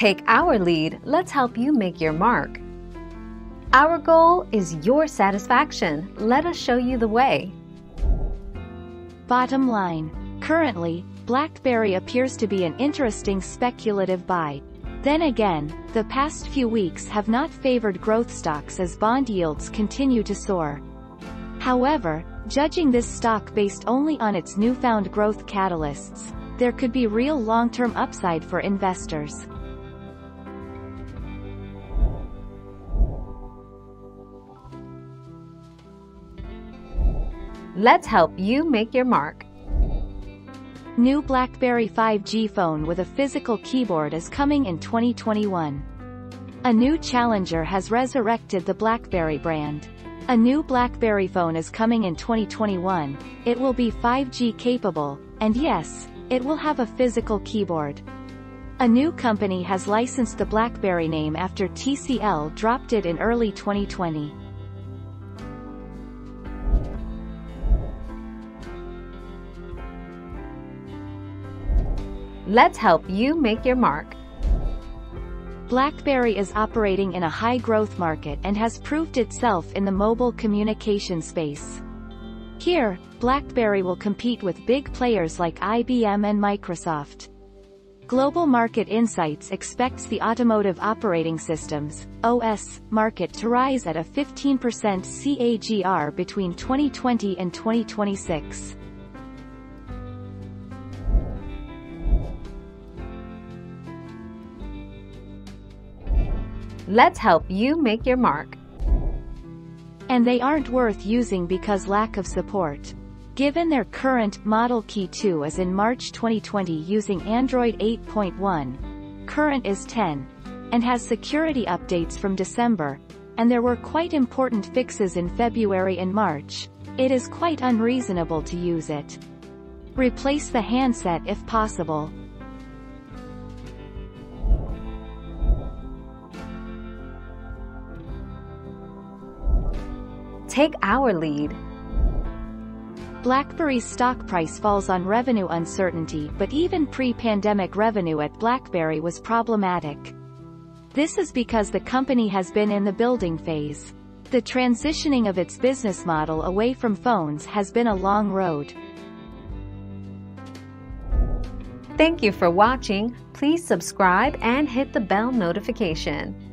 Take our lead, let's help you make your mark. Our goal is your satisfaction. Let us show you the way. Bottom line. Currently, BlackBerry appears to be an interesting speculative buy. Then again, the past few weeks have not favored growth stocks as bond yields continue to soar. However, judging this stock based only on its newfound growth catalysts, there could be real long-term upside for investors. Let's help you make your mark. New BlackBerry 5G phone with a physical keyboard is coming in 2021. A new challenger has resurrected the BlackBerry brand. A new BlackBerry phone is coming in 2021, it will be 5G capable, and yes, it will have a physical keyboard. A new company has licensed the BlackBerry name after TCL dropped it in early 2020. Let's help you make your mark. BlackBerry is operating in a high-growth market and has proved itself in the mobile communication space. Here, BlackBerry will compete with big players like IBM and Microsoft. Global Market Insights expects the automotive operating systems OS, market to rise at a 15% CAGR between 2020 and 2026. Let's help you make your mark. And they aren't worth using because lack of support. Given their current Model Key 2 is in March 2020 using Android 8.1, current is 10, and has security updates from December, and there were quite important fixes in February and March, it is quite unreasonable to use it. Replace the handset if possible. Take our lead. BlackBerry's stock price falls on revenue uncertainty but even pre-pandemic revenue at BlackBerry was problematic. This is because the company has been in the building phase. The transitioning of its business model away from phones has been a long road. Thank you for watching. Please subscribe and hit the bell notification.